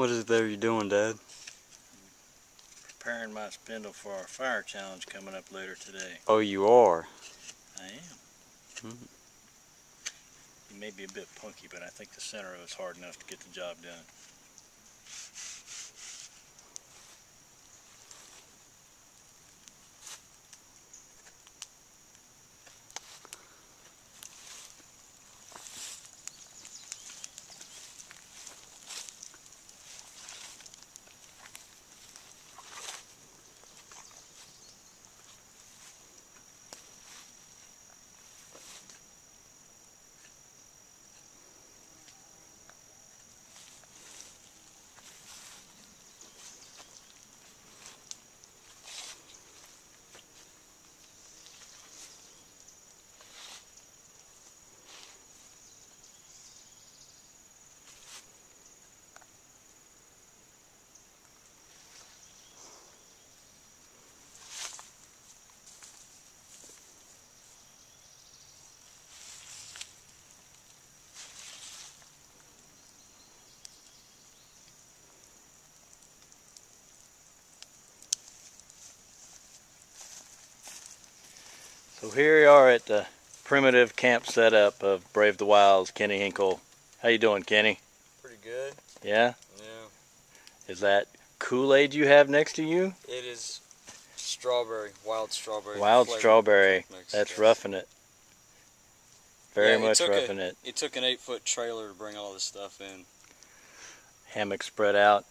What is it there you're doing, Dad? Preparing my spindle for our fire challenge coming up later today. Oh, you are. I am. Mhm. It may be a bit punky, but I think the center of it's hard enough to get the job done. So here we are at the primitive camp setup of Brave the Wilds, Kenny Hinkle. How you doing, Kenny? Pretty good. Yeah? Yeah. Is that Kool-Aid you have next to you? It is strawberry, wild strawberry. Wild strawberry. That's roughing it. Very Yeah, it much took a- roughing it. It took an eight foot trailer to bring all this stuff in. Hammock spread out.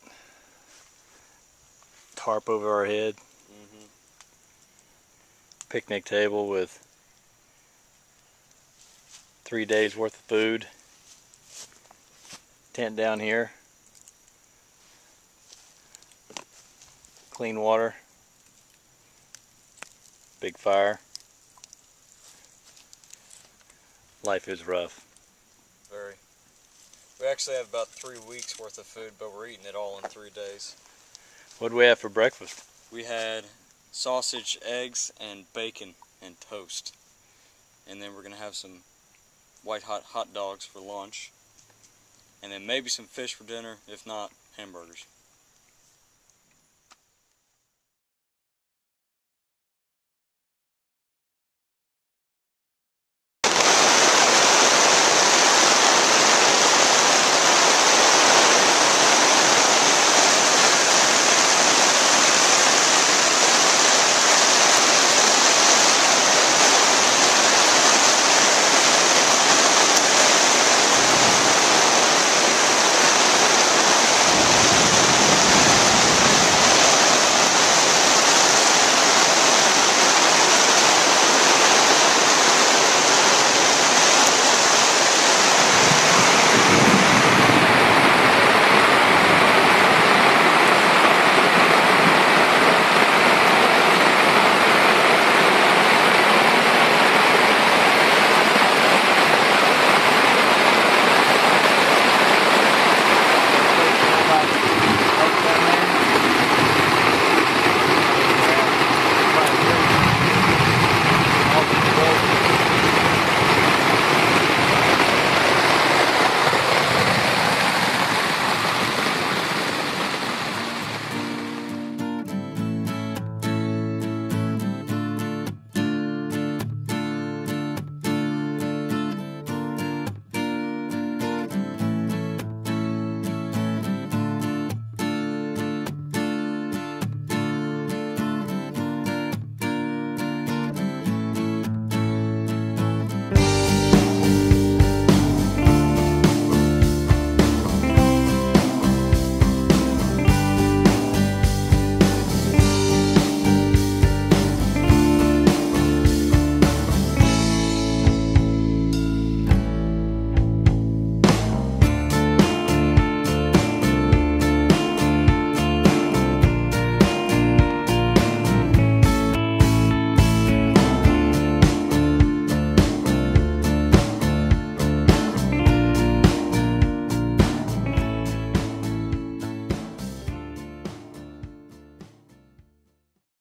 Tarp over our head. Picnic table with three days worth of food. Tent down here. Clean water. Big fire. Life is rough. Very. We actually have about three weeks worth of food, but we're eating it all in three days. What do we have for breakfast? We had sausage, eggs, and bacon and toast. And then we're going to have some white hot hot dogs for lunch. And then maybe some fish for dinner. If not, hamburgers.